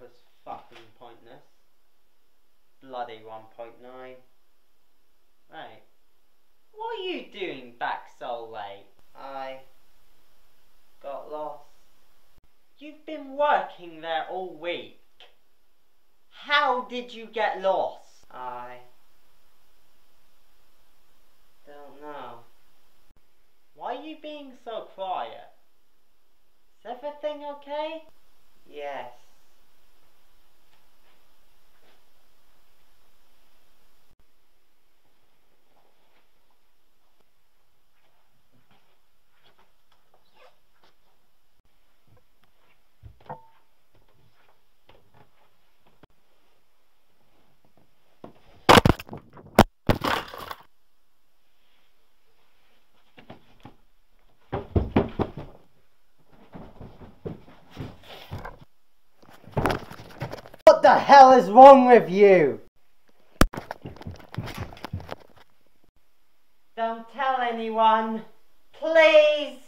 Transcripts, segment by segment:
was fucking pointless. Bloody 1.9. Right. What are you doing back so late? I got lost. You've been working there all week. How did you get lost? I don't know. Why are you being so quiet? Is everything okay? Yes. What the hell is wrong with you? Don't tell anyone, please!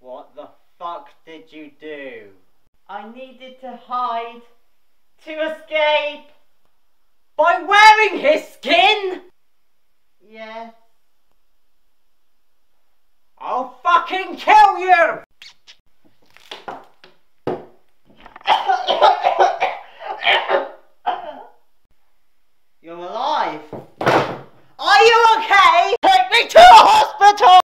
What the fuck did you do? I needed to hide, to escape, by wearing his skin? Yes. I'll fucking kill you! me to a hospital!